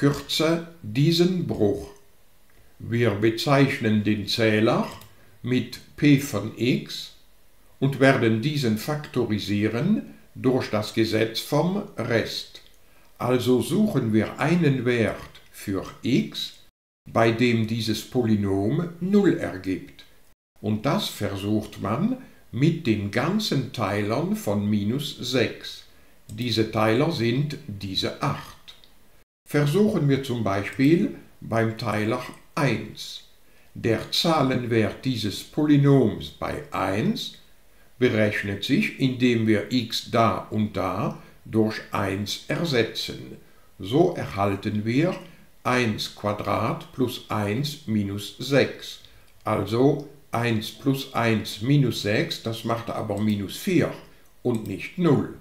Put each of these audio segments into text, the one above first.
kürze diesen Bruch. Wir bezeichnen den Zähler mit p von x und werden diesen faktorisieren durch das Gesetz vom Rest. Also suchen wir einen Wert für x, bei dem dieses Polynom 0 ergibt. Und das versucht man mit den ganzen Teilern von minus 6. Diese Teiler sind diese 8. Versuchen wir zum Beispiel beim Teiler 1. Der Zahlenwert dieses Polynoms bei 1 berechnet sich, indem wir x da und da durch 1 ersetzen. So erhalten wir 1 plus 1 minus 6. Also 1 plus 1 minus 6, das macht aber minus 4 und nicht 0.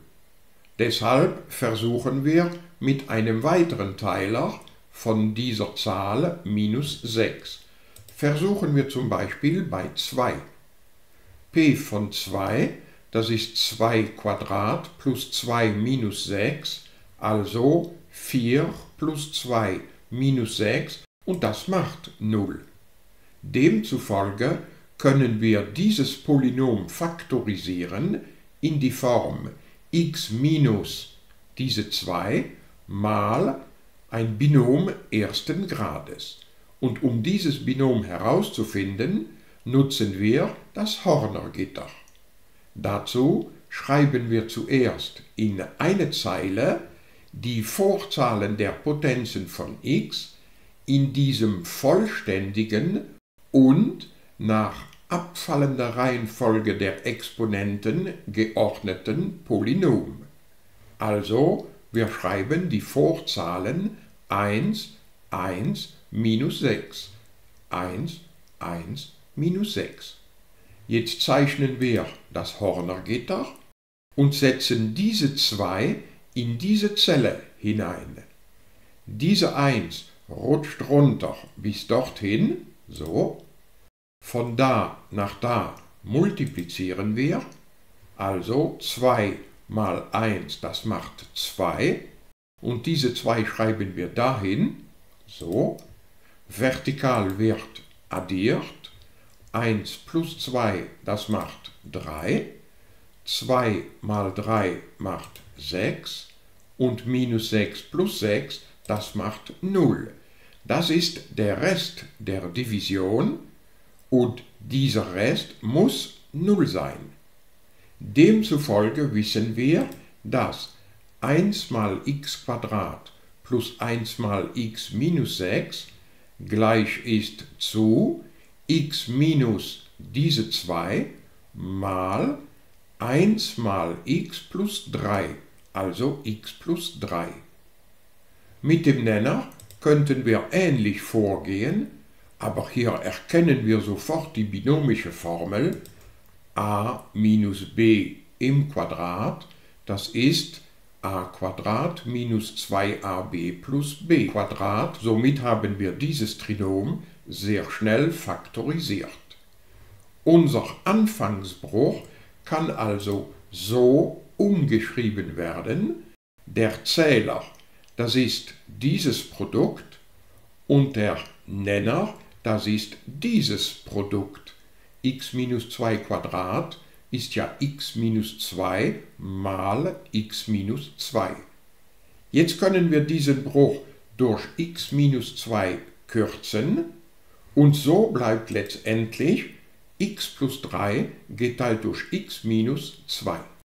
Deshalb versuchen wir mit einem weiteren Teiler von dieser Zahl minus 6. Versuchen wir zum Beispiel bei 2. p von 2, das ist 2 Quadrat plus 2 minus 6, also 4 plus 2 minus 6 und das macht 0. Demzufolge können wir dieses Polynom faktorisieren in die Form x minus diese 2 mal ein Binom ersten Grades. Und um dieses Binom herauszufinden, nutzen wir das Hornergitter. Dazu schreiben wir zuerst in eine Zeile die Vorzahlen der Potenzen von x in diesem vollständigen und nach abfallender Reihenfolge der Exponenten geordneten Polynom. Also wir schreiben die Vorzahlen 1, 1, minus 6, 1, 1, minus 6. Jetzt zeichnen wir das Hornergitter und setzen diese 2 in diese Zelle hinein. Diese 1 rutscht runter bis dorthin, so, von da nach da multiplizieren wir, also 2 mal 1, das macht 2, und diese 2 schreiben wir dahin, so, vertikal wird addiert, 1 plus 2, das macht 3, 2 mal 3 macht 6 und minus 6 plus 6, das macht 0. Das ist der Rest der Division, und dieser Rest muss 0 sein. Demzufolge wissen wir, dass 1 mal x plus 1 mal x minus 6 gleich ist zu x minus diese 2 mal 1 mal x plus 3, also x plus 3. Mit dem Nenner könnten wir ähnlich vorgehen, aber hier erkennen wir sofort die binomische Formel a minus b im Quadrat, das ist a Quadrat minus 2ab plus b Quadrat. Somit haben wir dieses Trinom sehr schnell faktorisiert. Unser Anfangsbruch kann also so umgeschrieben werden, der Zähler, das ist dieses Produkt, und der Nenner, das ist dieses Produkt. x minus 2 Quadrat ist ja x minus 2 mal x minus 2. Jetzt können wir diesen Bruch durch x minus 2 kürzen und so bleibt letztendlich x plus 3 geteilt durch x minus 2.